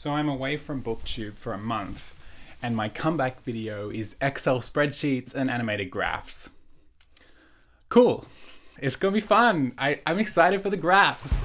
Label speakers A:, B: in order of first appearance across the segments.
A: So I'm away from BookTube for a month, and my comeback video is Excel spreadsheets and animated graphs. Cool. It's gonna be fun. I, I'm excited for the graphs.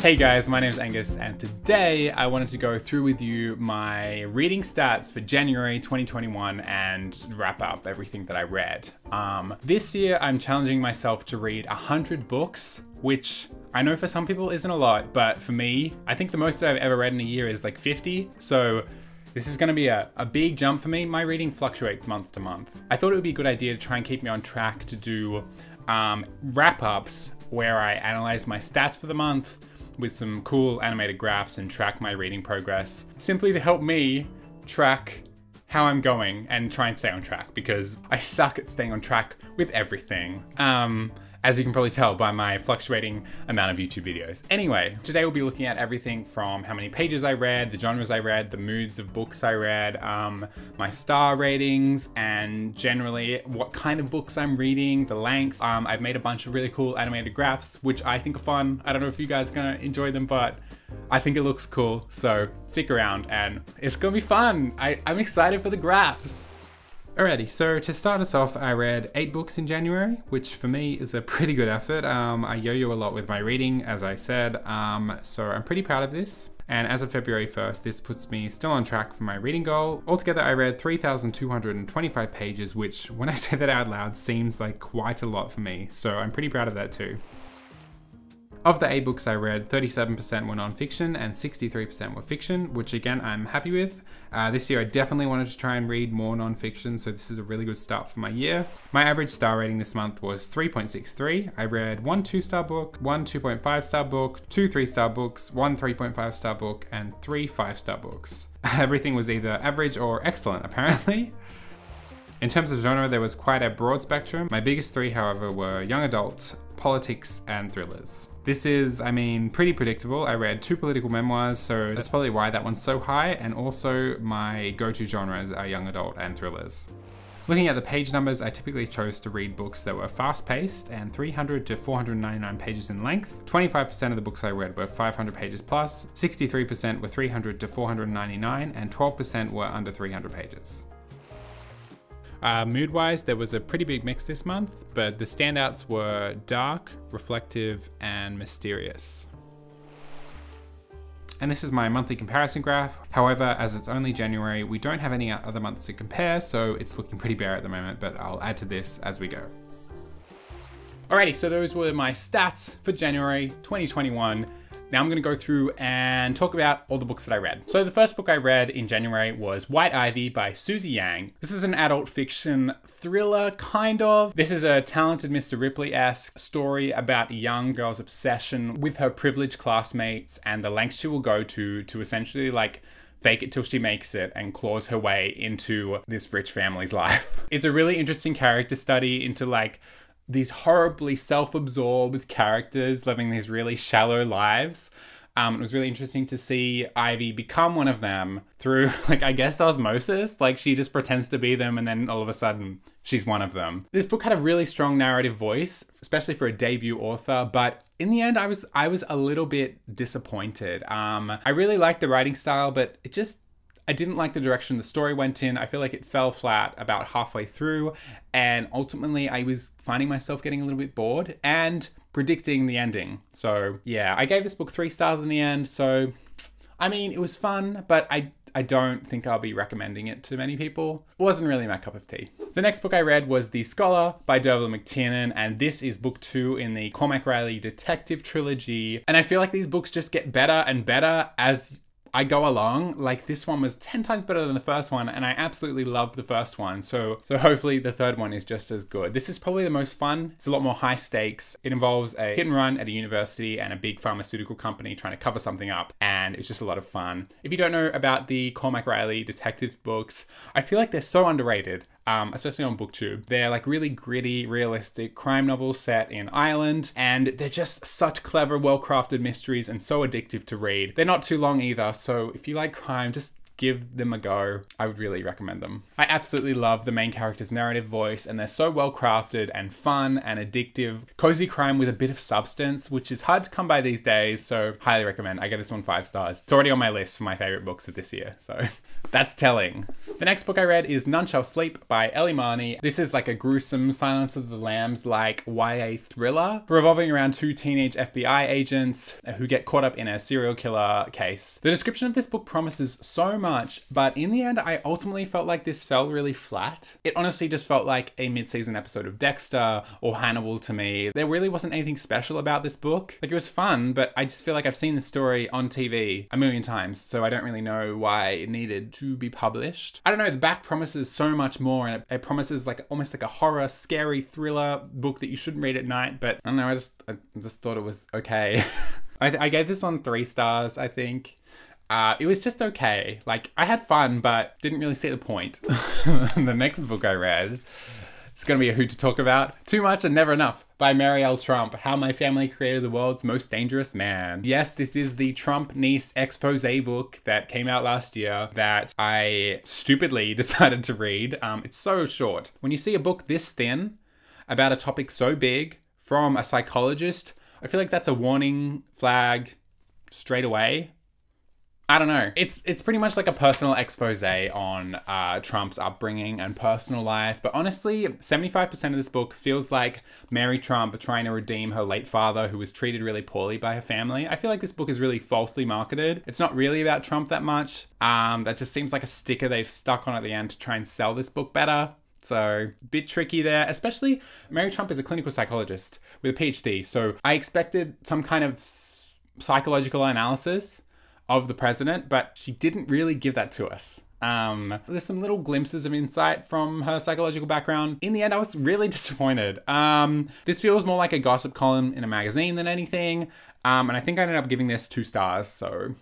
A: Hey guys, my name is Angus and today I wanted to go through with you my reading stats for January 2021 and wrap up everything that I read. Um, this year I'm challenging myself to read 100 books, which I know for some people isn't a lot, but for me, I think the most that I've ever read in a year is like 50. So this is going to be a, a big jump for me. My reading fluctuates month to month. I thought it would be a good idea to try and keep me on track to do um, wrap ups where I analyze my stats for the month with some cool animated graphs and track my reading progress, simply to help me track how I'm going and try and stay on track because I suck at staying on track with everything. Um, as you can probably tell by my fluctuating amount of YouTube videos. Anyway, today we'll be looking at everything from how many pages I read, the genres I read, the moods of books I read, um, my star ratings, and generally what kind of books I'm reading, the length. Um, I've made a bunch of really cool animated graphs, which I think are fun. I don't know if you guys are gonna enjoy them, but I think it looks cool. So stick around and it's gonna be fun. I, I'm excited for the graphs. Alrighty, so to start us off, I read eight books in January, which for me is a pretty good effort. Um, I yo-yo a lot with my reading, as I said, um, so I'm pretty proud of this. And as of February 1st, this puts me still on track for my reading goal. Altogether, I read 3,225 pages, which, when I say that out loud, seems like quite a lot for me. So I'm pretty proud of that too. Of the eight books I read, 37% were non-fiction and 63% were fiction, which again, I'm happy with. Uh, this year I definitely wanted to try and read more non-fiction, so this is a really good start for my year. My average star rating this month was 3.63. I read one two-star book, one 2.5 star book, two three-star books, one 3.5 star book, and three five-star books. Everything was either average or excellent, apparently. In terms of genre, there was quite a broad spectrum. My biggest three, however, were young adult, politics, and thrillers. This is, I mean, pretty predictable. I read two political memoirs, so that's uh, probably why that one's so high, and also my go-to genres are young adult and thrillers. Looking at the page numbers, I typically chose to read books that were fast-paced and 300 to 499 pages in length. 25% of the books I read were 500 pages plus, 63% were 300 to 499, and 12% were under 300 pages. Uh, mood wise, there was a pretty big mix this month, but the standouts were dark, reflective, and mysterious. And this is my monthly comparison graph. However, as it's only January, we don't have any other months to compare, so it's looking pretty bare at the moment, but I'll add to this as we go. Alrighty, so those were my stats for January 2021. Now I'm gonna go through and talk about all the books that I read. So the first book I read in January was White Ivy by Susie Yang. This is an adult fiction thriller, kind of. This is a talented Mr. Ripley-esque story about a young girl's obsession with her privileged classmates and the lengths she will go to to essentially like fake it till she makes it and claws her way into this rich family's life. It's a really interesting character study into like these horribly self-absorbed characters living these really shallow lives. Um, it was really interesting to see Ivy become one of them through, like, I guess osmosis. Like, she just pretends to be them, and then all of a sudden, she's one of them. This book had a really strong narrative voice, especially for a debut author, but in the end, I was I was a little bit disappointed. Um, I really liked the writing style, but it just I didn't like the direction the story went in. I feel like it fell flat about halfway through, and ultimately, I was finding myself getting a little bit bored and predicting the ending. So, yeah, I gave this book three stars in the end. So, I mean, it was fun, but I I don't think I'll be recommending it to many people. It wasn't really my cup of tea. The next book I read was The Scholar by Dervla McTiernan, and this is book two in the Cormac Reilly detective trilogy. And I feel like these books just get better and better as I go along. Like this one was 10 times better than the first one and I absolutely loved the first one. So so hopefully the third one is just as good. This is probably the most fun. It's a lot more high stakes. It involves a hit and run at a university and a big pharmaceutical company trying to cover something up and it's just a lot of fun. If you don't know about the Cormac Reilly detectives books, I feel like they're so underrated um, especially on BookTube. They're like really gritty, realistic crime novels set in Ireland, and they're just such clever, well crafted mysteries and so addictive to read. They're not too long either, so if you like crime, just give them a go. I would really recommend them. I absolutely love the main character's narrative voice, and they're so well crafted and fun and addictive. Cozy crime with a bit of substance, which is hard to come by these days, so highly recommend. I get this one five stars. It's already on my list for my favorite books of this year, so that's telling. The next book I read is None Shall Sleep by Ellie Marney. This is like a gruesome Silence of the Lambs like YA thriller revolving around two teenage FBI agents who get caught up in a serial killer case. The description of this book promises so much, but in the end, I ultimately felt like this felt really flat. It honestly just felt like a mid season episode of Dexter or Hannibal to me. There really wasn't anything special about this book. Like, it was fun, but I just feel like I've seen the story on TV a million times, so I don't really know why it needed to be published. I don't know, the back promises so much more, and it, it promises like almost like a horror, scary thriller book that you shouldn't read at night, but I don't know, I just, I just thought it was okay. I, I gave this on three stars, I think. Uh, it was just okay. Like, I had fun, but didn't really see the point. the next book I read, it's going to be a hoot to talk about. Too Much and Never Enough by Mary L. Trump. How My Family Created the World's Most Dangerous Man. Yes, this is the Trump niece expose book that came out last year that I stupidly decided to read. Um, it's so short. When you see a book this thin about a topic so big from a psychologist, I feel like that's a warning flag straight away. I don't know. It's it's pretty much like a personal expose on uh, Trump's upbringing and personal life. But honestly, 75% of this book feels like Mary Trump trying to redeem her late father who was treated really poorly by her family. I feel like this book is really falsely marketed. It's not really about Trump that much. Um, that just seems like a sticker they've stuck on at the end to try and sell this book better. So, bit tricky there, especially Mary Trump is a clinical psychologist with a PhD. So, I expected some kind of psychological analysis of the president, but she didn't really give that to us. Um, there's some little glimpses of insight from her psychological background. In the end, I was really disappointed. Um, this feels more like a gossip column in a magazine than anything. Um, and I think I ended up giving this two stars, so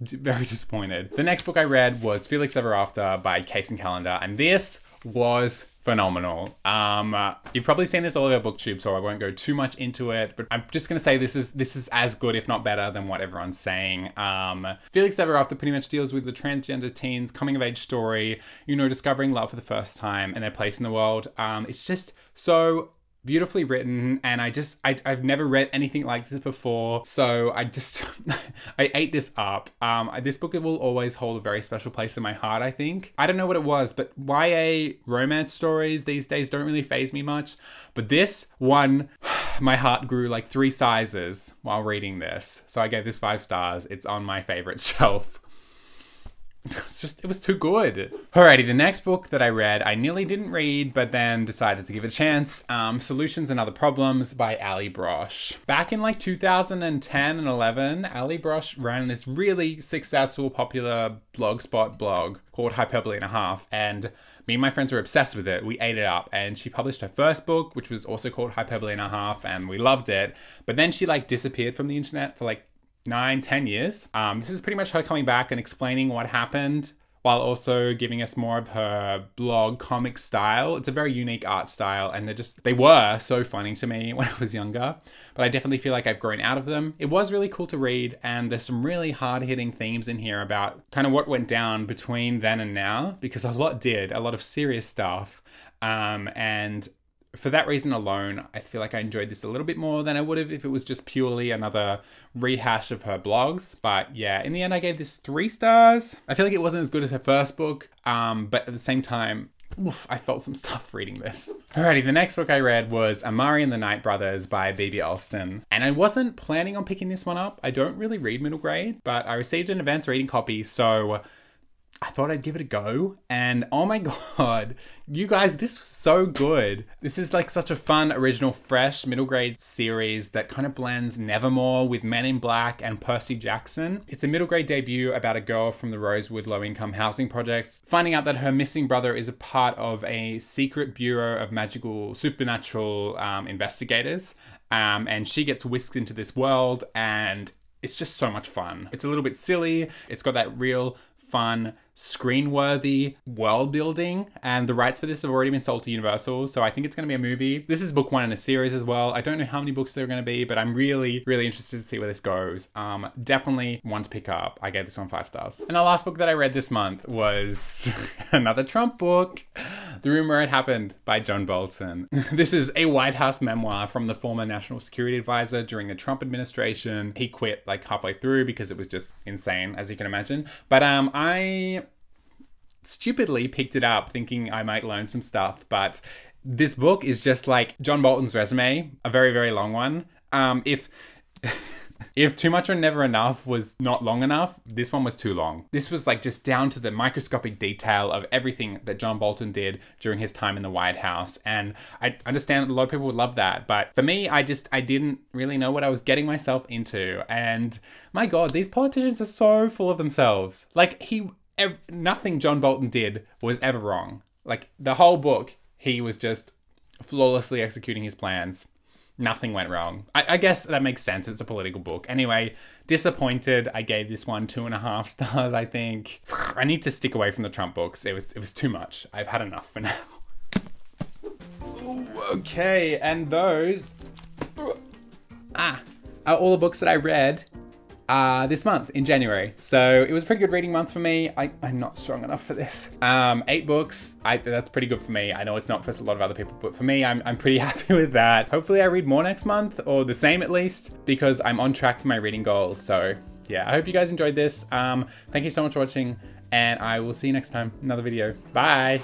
A: very disappointed. The next book I read was Felix Ever After by Kacen Callender, and this was phenomenal. Um, uh, you've probably seen this all over booktube, so I won't go too much into it. But I'm just gonna say this is this is as good, if not better, than what everyone's saying. Um, Felix Ever After pretty much deals with the transgender teens coming of age story. You know, discovering love for the first time and their place in the world. Um, it's just so beautifully written and i just I, i've never read anything like this before so i just i ate this up. Um this book will always hold a very special place in my heart i think. I don't know what it was but ya romance stories these days don't really phase me much but this one my heart grew like three sizes while reading this. So i gave this five stars. It's on my favorite shelf it's just it was too good. Alrighty, the next book that I read, I nearly didn't read, but then decided to give it a chance. Um, Solutions and Other Problems by Allie Brosh. Back in like 2010 and 11, Allie Brosh ran this really successful, popular blogspot blog called Hyperbole and a Half, and me and my friends were obsessed with it. We ate it up, and she published her first book, which was also called Hyperbole and a Half, and we loved it. But then she like disappeared from the internet for like nine, ten years. Um, this is pretty much her coming back and explaining what happened while also giving us more of her blog comic style. It's a very unique art style, and they're just, they were so funny to me when I was younger, but I definitely feel like I've grown out of them. It was really cool to read, and there's some really hard hitting themes in here about kind of what went down between then and now, because a lot did, a lot of serious stuff. Um, and for that reason alone, I feel like I enjoyed this a little bit more than I would have if it was just purely another rehash of her blogs. But yeah, in the end, I gave this three stars. I feel like it wasn't as good as her first book, um, but at the same time, Oof, I felt some stuff reading this. Alrighty, the next book I read was Amari and the Night Brothers by B.B. Alston. And I wasn't planning on picking this one up. I don't really read middle grade, but I received an advanced reading copy, so I thought I'd give it a go. And oh my god, you guys, this was so good. This is like such a fun, original, fresh middle grade series that kind of blends Nevermoor with Men in Black and Percy Jackson. It's a middle grade debut about a girl from the Rosewood low income housing projects finding out that her missing brother is a part of a secret bureau of magical, supernatural um, investigators. Um, and she gets whisked into this world and it's just so much fun. It's a little bit silly. It's got that real fun, screen-worthy world building, and the rights for this have already been sold to Universal, so I think it's going to be a movie. This is book one in a series as well. I don't know how many books there are going to be, but I'm really, really interested to see where this goes. Um, definitely one to pick up. I gave this one five stars. And the last book that I read this month was another Trump book, The Room Where It Happened by John Bolton. this is a White House memoir from the former national security advisor during the Trump administration. He quit like halfway through because it was just insane, as you can imagine. But um, I stupidly picked it up thinking I might learn some stuff, but this book is just like John Bolton's resume, a very, very long one. Um, if if too much or never enough was not long enough, this one was too long. This was like just down to the microscopic detail of everything that John Bolton did during his time in the White House. And I understand a lot of people would love that, but for me, I just I didn't really know what I was getting myself into. And my god, these politicians are so full of themselves. Like he ev- nothing John Bolton did was ever wrong. Like the whole book, he was just flawlessly executing his plans. Nothing went wrong. I, I guess that makes sense. It's a political book. Anyway, disappointed. I gave this one two and a half stars. I think I need to stick away from the Trump books. It was it was too much. I've had enough for now. Okay, and those ah are all the books that I read uh, this month in January. So it was a pretty good reading month for me. I, am not strong enough for this. Um, eight books, I, that's pretty good for me. I know it's not for a lot of other people, but for me, I'm, I'm pretty happy with that. Hopefully I read more next month or the same at least because I'm on track for my reading goals. So yeah, I hope you guys enjoyed this. Um, thank you so much for watching and I will see you next time. Another video. Bye.